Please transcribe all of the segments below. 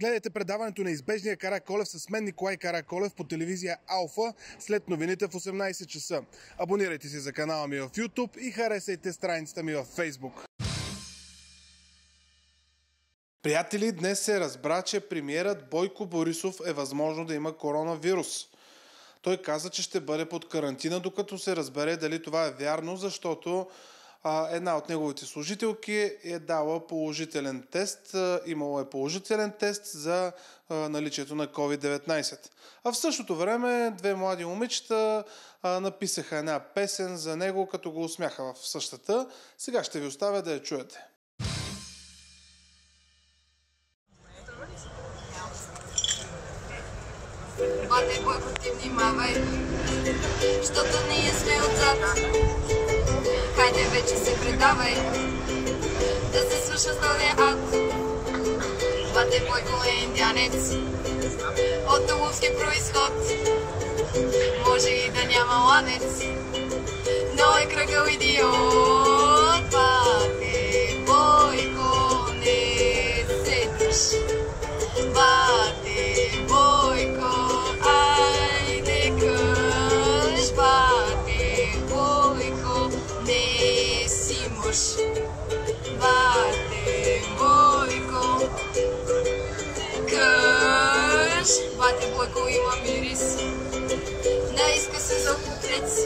Гледайте предаването на избежния Караколев с мен Николай Караколев по телевизия Алфа след новините в 18 часа. Абонирайте се за канала ми в YouTube и харесайте страницата ми в Facebook. Приятели, днес се разбра, че премиерът Бойко Борисов е възможно да има коронавирус. Той каза, че ще бъде под карантина, докато се разбере дали това е вярно, защото една от неговите служителки е дала положителен тест, имало е положителен тест за наличието на COVID-19. А в същото време две млади момичета написаха една песен за него, като го усмяха в същата. Сега ще ви оставя да я чуете. Бате, Бойко, ти внимавай, защото ние сме отзад. Хайде вече се предавай, да се слуша с този ад. Бате, Бойко е индианец, от уловски происход. Може и да няма ланец, но е кръгъл идиот. Бате, Бойко, не се. Мъж. Бате, има мирис на изкъса за потрец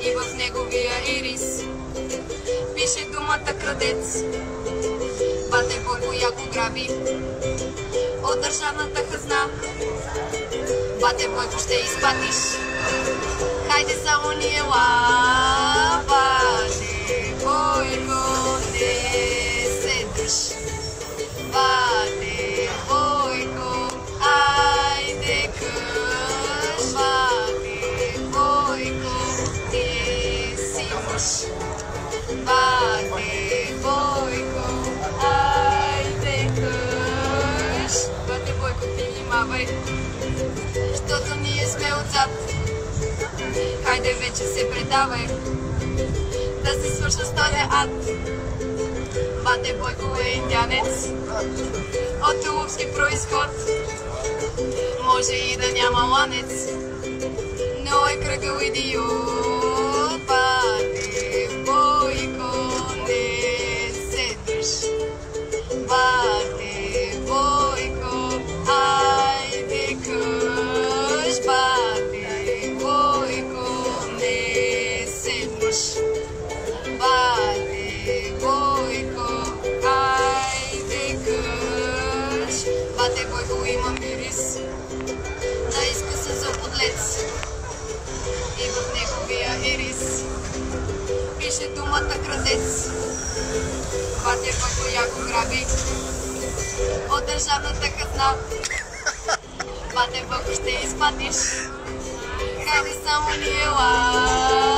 и в неговия ирис пише думата крадец. Бате Бойко граби от държавната хазна. Бате Бойко ще изпатиш, хайде само ни ела. Мъж. Бате Бойко, айде къш. Бате Бойко, ти внимавай, защото ние сме отзад. Хайде вече се предавай, да се свърша с този ад. Бате Бойко е индианец, от уловски происход. Може и да няма ланец, но е кръгъл идиот. Пише думата крадец. Бате който яко граби от държавната хазна. Бате Бойко ще изпатиш, хайде само ни ела.